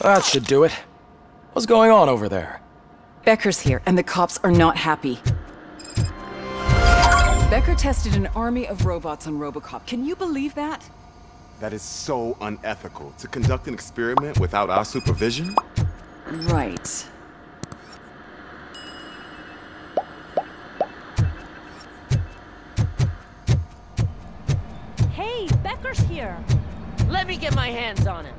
That should do it. What's going on over there? Becker's here, and the cops are not happy. Becker tested an army of robots on Robocop. Can you believe that? That is so unethical. To conduct an experiment without our supervision? Right. Hey, Becker's here. Let me get my hands on him.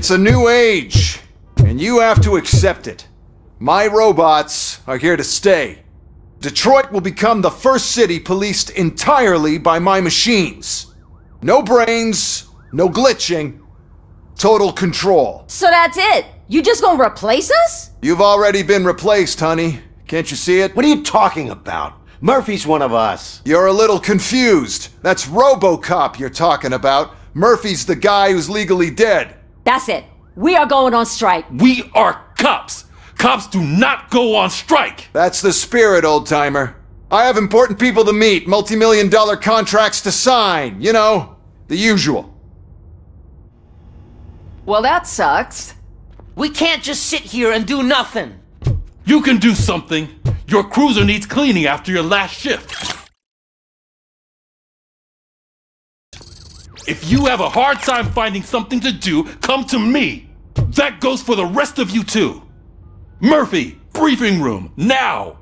It's a new age, and you have to accept it. My robots are here to stay. Detroit will become the first city policed entirely by my machines. No brains, no glitching, total control. So that's it? You just gonna replace us? You've already been replaced, honey. Can't you see it? What are you talking about? Murphy's one of us. You're a little confused. That's Robocop you're talking about. Murphy's the guy who's legally dead. That's it. We are going on strike. We are cops. Cops do not go on strike. That's the spirit, old timer. I have important people to meet, multi million dollar contracts to sign, you know, the usual. Well, that sucks. We can't just sit here and do nothing. You can do something. Your cruiser needs cleaning after your last shift. If you have a hard time finding something to do, come to me. That goes for the rest of you too. Murphy, briefing room, now!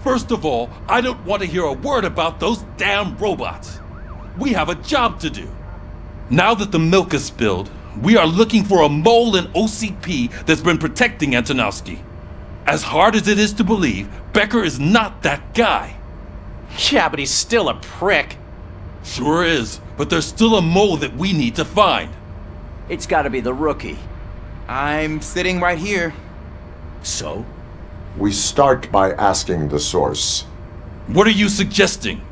First of all, I don't want to hear a word about those damn robots. We have a job to do. Now that the milk is spilled, we are looking for a mole in OCP that's been protecting Antonowski. As hard as it is to believe, Becker is not that guy. Yeah, but he's still a prick. Sure is, but there's still a mole that we need to find. It's gotta be the rookie. I'm sitting right here. So? We start by asking the source. What are you suggesting?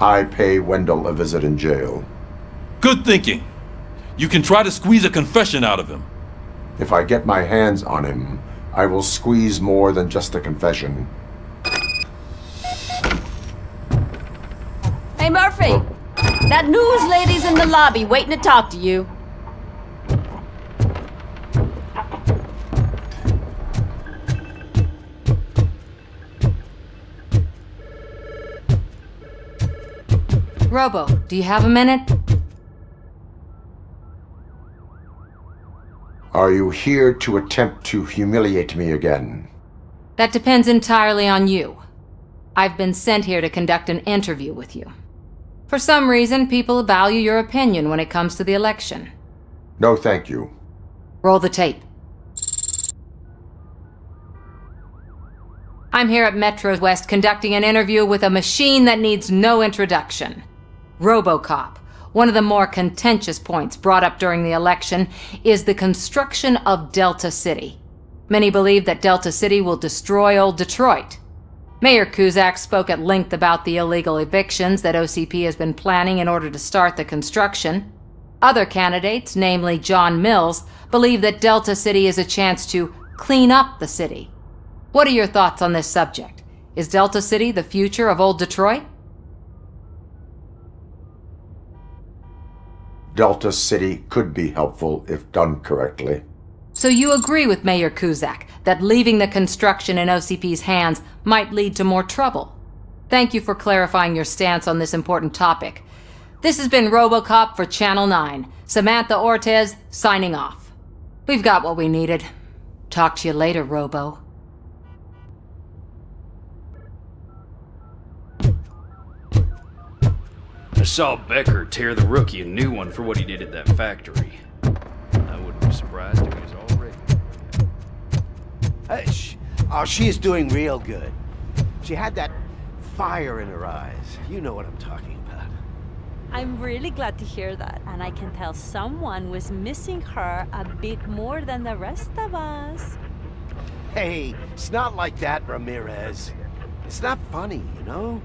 I pay Wendell a visit in jail. Good thinking. You can try to squeeze a confession out of him. If I get my hands on him, I will squeeze more than just a confession. Hey, Murphy! That news lady's in the lobby waiting to talk to you. Robo, do you have a minute? Are you here to attempt to humiliate me again? That depends entirely on you. I've been sent here to conduct an interview with you. For some reason, people value your opinion when it comes to the election. No, thank you. Roll the tape. I'm here at Metro West conducting an interview with a machine that needs no introduction. Robocop. One of the more contentious points brought up during the election is the construction of Delta City. Many believe that Delta City will destroy old Detroit. Mayor Kuzak spoke at length about the illegal evictions that OCP has been planning in order to start the construction. Other candidates, namely John Mills, believe that Delta City is a chance to clean up the city. What are your thoughts on this subject? Is Delta City the future of old Detroit? Delta City could be helpful if done correctly. So you agree with Mayor Kuzak that leaving the construction in OCP's hands might lead to more trouble? Thank you for clarifying your stance on this important topic. This has been Robocop for Channel 9. Samantha Ortez signing off. We've got what we needed. Talk to you later, Robo. Saw Becker tear the rookie a new one for what he did at that factory. I wouldn't be surprised if he was already. Uh, sh- oh, she is doing real good. She had that fire in her eyes. You know what I'm talking about. I'm really glad to hear that, and I can tell someone was missing her a bit more than the rest of us. Hey, it's not like that, Ramirez. It's not funny, you know?